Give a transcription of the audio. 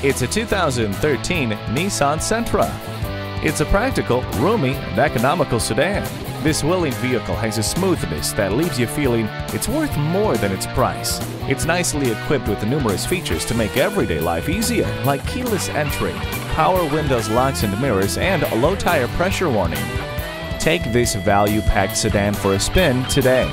It's a 2013 Nissan Sentra. It's a practical, roomy, and economical sedan. This willing vehicle has a smoothness that leaves you feeling it's worth more than its price. It's nicely equipped with numerous features to make everyday life easier, like keyless entry, power windows, locks and mirrors, and a low tire pressure warning. Take this value-packed sedan for a spin today.